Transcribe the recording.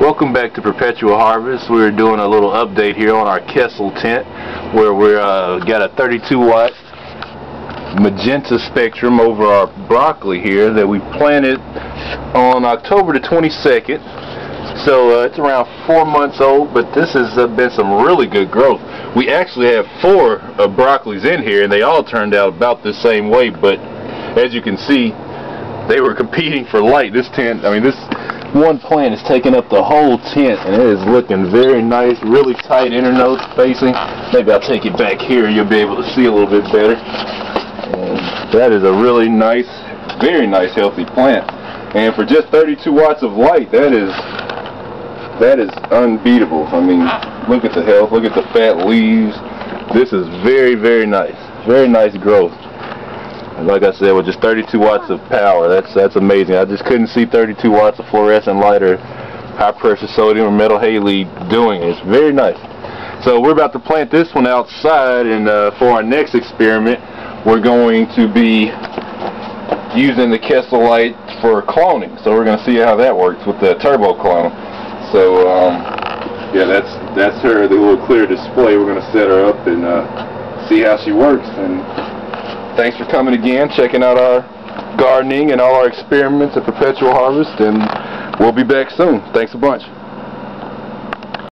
Welcome back to Perpetual Harvest. We're doing a little update here on our Kessil tent where we're uh, got a 32 watt magenta spectrum over our broccoli here that we planted on October the 22nd. So uh, it's around four months old, but this has uh, been some really good growth. We actually have four uh, broccolis in here, and they all turned out about the same way. But as you can see, they were competing for light. This tent, I mean, this one plant is taking up the whole tent and it is looking very nice, really tight internode spacing. Maybe I'll take it back here you'll be able to see a little bit better. And that is a really nice, very nice healthy plant. And for just 32 watts of light, that is that is unbeatable. I mean, look at the health, look at the fat leaves. This is very, very nice. Very nice growth. Like I said, with just 32 watts of power, that's that's amazing. I just couldn't see 32 watts of fluorescent light or high pressure sodium or metal halide doing it. It's very nice. So we're about to plant this one outside, and uh, for our next experiment, we're going to be using the Kessil light for cloning. So we're going to see how that works with the turbo clone. So um, yeah, that's that's her, the little clear display. We're going to set her up and uh, see how she works. And thanks for coming again, checking out our gardening and all our experiments at Perpetual Harvest, and we'll be back soon. Thanks a bunch.